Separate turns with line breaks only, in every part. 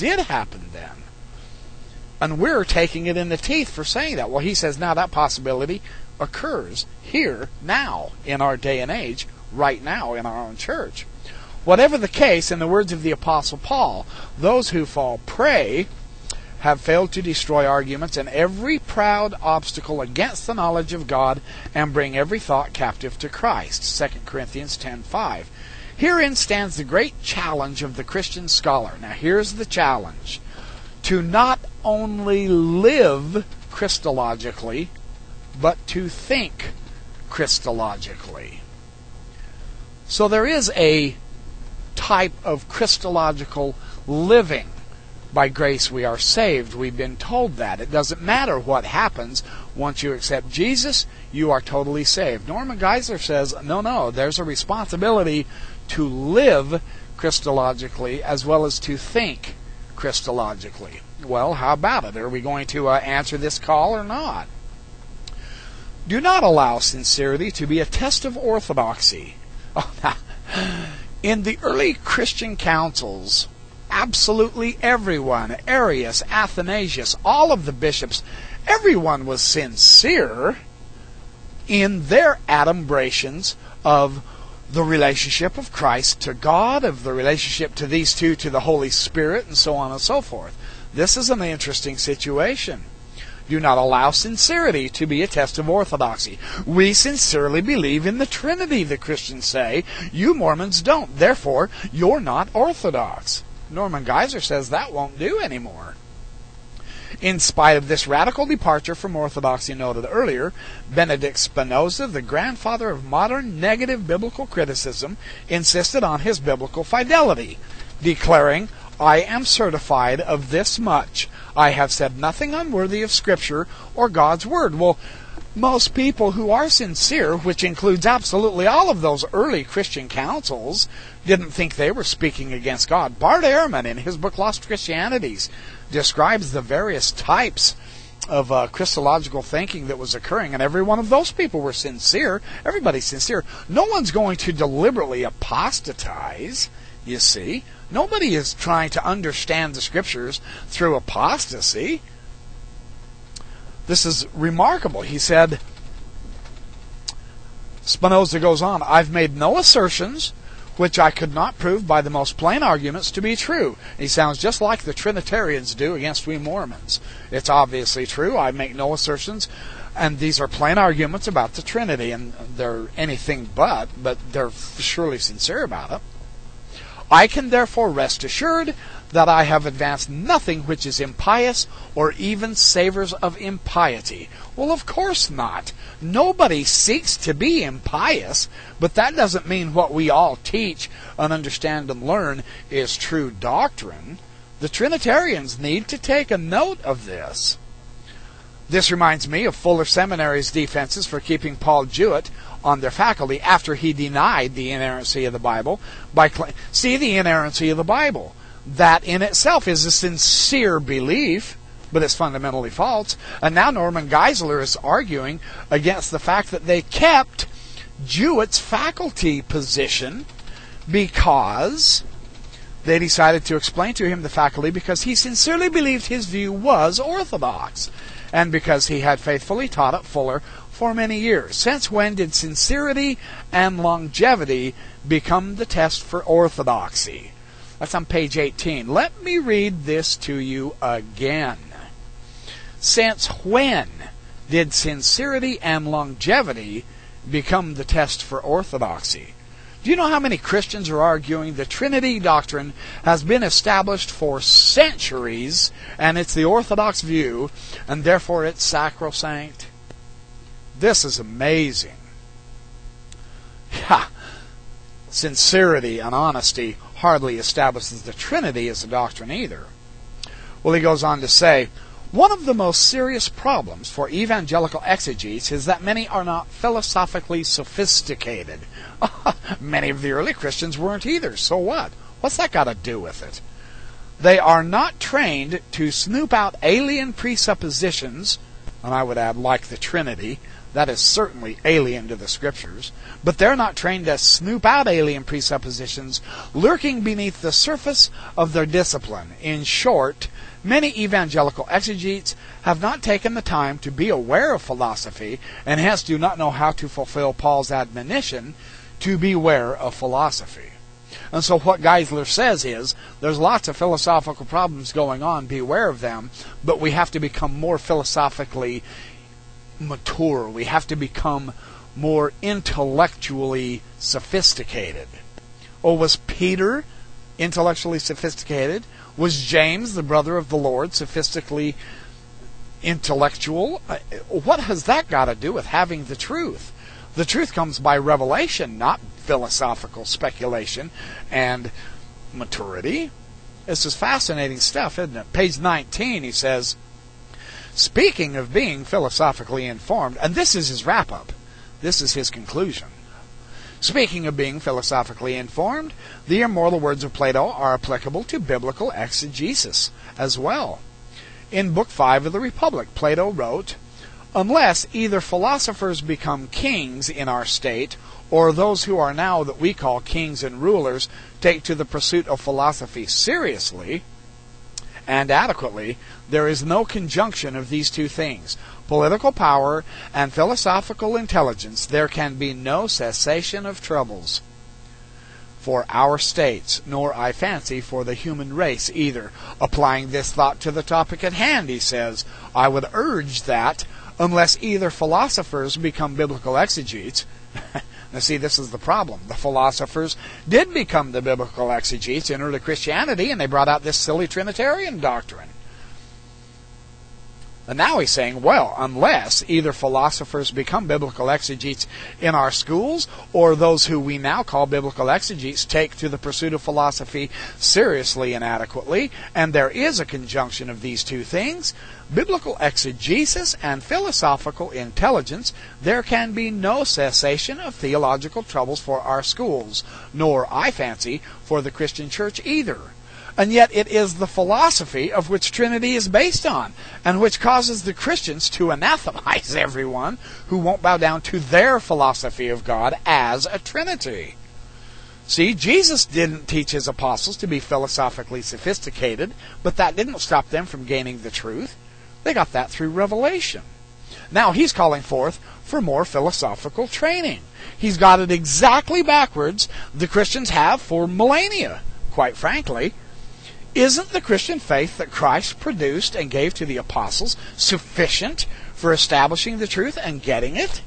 did happen then. And we're taking it in the teeth for saying that. Well, he says now that possibility occurs here, now, in our day and age, right now in our own church. Whatever the case, in the words of the Apostle Paul, those who fall prey have failed to destroy arguments and every proud obstacle against the knowledge of God and bring every thought captive to Christ. 2 Corinthians 10:5. Herein stands the great challenge of the Christian scholar. Now here's the challenge. To not only live Christologically, but to think Christologically. So there is a type of Christological living. By grace we are saved. We've been told that. It doesn't matter what happens. Once you accept Jesus, you are totally saved. Norman Geisler says, no, no, there's a responsibility to live Christologically as well as to think Christologically. Well, how about it? Are we going to uh, answer this call or not? Do not allow sincerity to be a test of orthodoxy. In the early Christian councils, absolutely everyone, Arius, Athanasius, all of the bishops, everyone was sincere in their adumbrations of the relationship of Christ to God, of the relationship to these two to the Holy Spirit, and so on and so forth. This is an interesting situation. Do not allow sincerity to be a test of orthodoxy. We sincerely believe in the Trinity, the Christians say. You Mormons don't. Therefore, you're not orthodox. Norman Geisler says that won't do anymore. In spite of this radical departure from orthodoxy noted earlier, Benedict Spinoza, the grandfather of modern negative biblical criticism, insisted on his biblical fidelity, declaring, I am certified of this much. I have said nothing unworthy of Scripture or God's Word. Well, most people who are sincere, which includes absolutely all of those early Christian councils, didn't think they were speaking against God. Bart Ehrman, in his book Lost Christianities, describes the various types of uh, Christological thinking that was occurring, and every one of those people were sincere. Everybody's sincere. No one's going to deliberately apostatize, you see. Nobody is trying to understand the scriptures through apostasy. This is remarkable. He said, Spinoza goes on, I've made no assertions which I could not prove by the most plain arguments to be true. He sounds just like the Trinitarians do against we Mormons. It's obviously true. I make no assertions, and these are plain arguments about the Trinity, and they're anything but, but they're surely sincere about it. I can therefore rest assured that I have advanced nothing which is impious or even savors of impiety. Well, of course not. Nobody seeks to be impious, but that doesn't mean what we all teach and understand and learn is true doctrine. The Trinitarians need to take a note of this. This reminds me of Fuller Seminary's defenses for keeping Paul Jewett on their faculty after he denied the inerrancy of the Bible by cl- see the inerrancy of the Bible. That in itself is a sincere belief, but it's fundamentally false. And now Norman Geisler is arguing against the fact that they kept Jewett's faculty position because they decided to explain to him the faculty because he sincerely believed his view was orthodox and because he had faithfully taught at Fuller for many years. Since when did sincerity and longevity become the test for orthodoxy? That's on page 18. Let me read this to you again. Since when did sincerity and longevity become the test for orthodoxy? Do you know how many Christians are arguing the Trinity doctrine has been established for centuries and it's the Orthodox view and therefore it's sacrosanct? This is amazing. Yeah. Sincerity and honesty hardly establishes the Trinity as a doctrine either. Well, he goes on to say, one of the most serious problems for evangelical exegetes is that many are not philosophically sophisticated. many of the early Christians weren't either, so what? What's that got to do with it? They are not trained to snoop out alien presuppositions, and I would add, like the Trinity, That is certainly alien to the scriptures. But they're not trained to snoop out alien presuppositions lurking beneath the surface of their discipline. In short, many evangelical exegetes have not taken the time to be aware of philosophy and hence do not know how to fulfill Paul's admonition to beware of philosophy. And so what Geisler says is there's lots of philosophical problems going on, beware of them, but we have to become more philosophically mature. We have to become more intellectually sophisticated. Or was Peter intellectually sophisticated? Was James, the brother of the Lord, sophistically intellectual? Uh, what has that got to do with having the truth? The truth comes by revelation, not philosophical speculation and maturity. This is fascinating stuff, isn't it? Page 19, he says, Speaking of being philosophically informed, and this is his wrap up, this is his conclusion. Speaking of being philosophically informed, the immortal words of Plato are applicable to biblical exegesis as well. In Book 5 of the Republic, Plato wrote, Unless either philosophers become kings in our state, or those who are now that we call kings and rulers take to the pursuit of philosophy seriously, and adequately, there is no conjunction of these two things political power and philosophical intelligence, there can be no cessation of troubles for our states, nor I fancy for the human race either. Applying this thought to the topic at hand, he says, I would urge that, unless either philosophers become biblical exegetes, Now, see, this is the problem. The philosophers did become the biblical exegetes in early Christianity, and they brought out this silly Trinitarian doctrine. And now he's saying, well, unless either philosophers become biblical exegetes in our schools, or those who we now call biblical exegetes take to the pursuit of philosophy seriously and adequately, and there is a conjunction of these two things, biblical exegesis and philosophical intelligence, there can be no cessation of theological troubles for our schools, nor, I fancy, for the Christian church either and yet it is the philosophy of which Trinity is based on, and which causes the Christians to anathemize everyone who won't bow down to their philosophy of God as a Trinity. See, Jesus didn't teach his apostles to be philosophically sophisticated, but that didn't stop them from gaining the truth. They got that through revelation. Now he's calling forth for more philosophical training. He's got it exactly backwards the Christians have for millennia, quite frankly. Isn't the Christian faith that Christ produced and gave to the apostles sufficient for establishing the truth and getting it?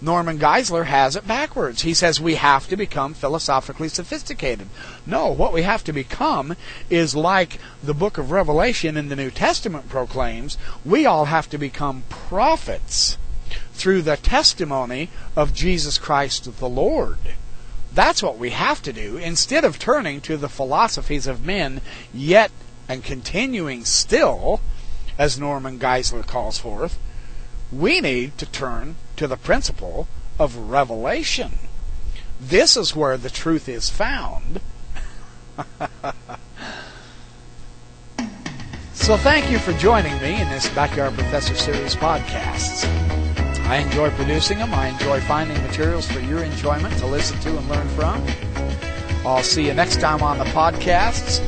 Norman Geisler has it backwards. He says we have to become philosophically sophisticated. No, what we have to become is like the book of Revelation in the New Testament proclaims, we all have to become prophets through the testimony of Jesus Christ the Lord. That's what we have to do instead of turning to the philosophies of men, yet and continuing still, as Norman Geisler calls forth. We need to turn to the principle of revelation. This is where the truth is found. so, thank you for joining me in this Backyard Professor Series podcasts. I enjoy producing them. I enjoy finding materials for your enjoyment to listen to and learn from. I'll see you next time on the podcasts.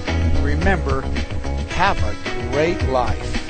Remember, have a great life.